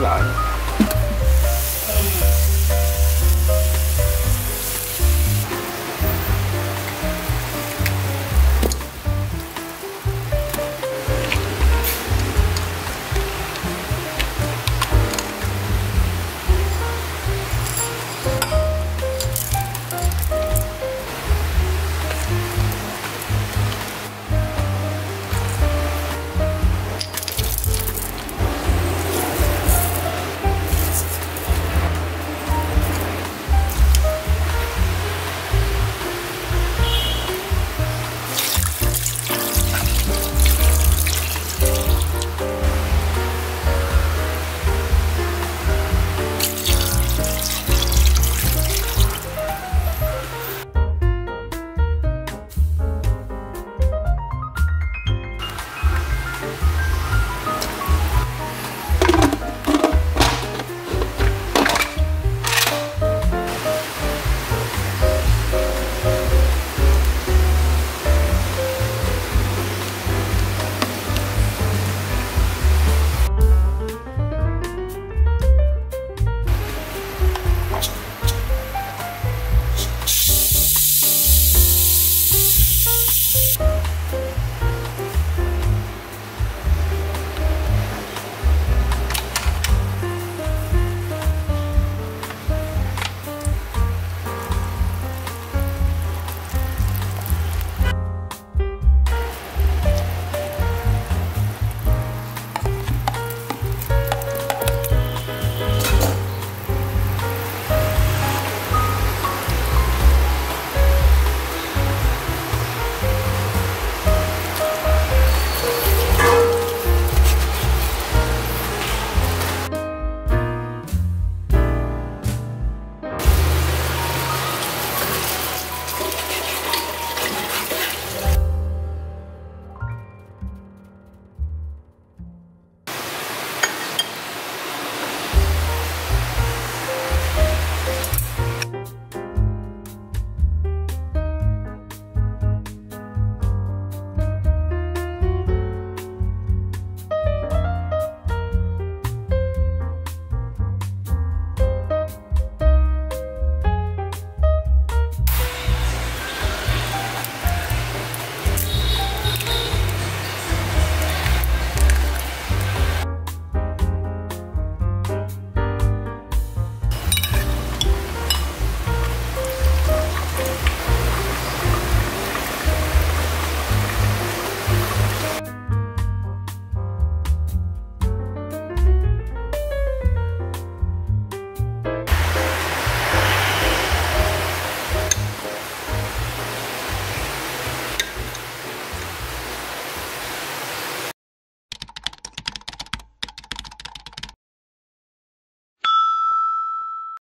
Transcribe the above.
来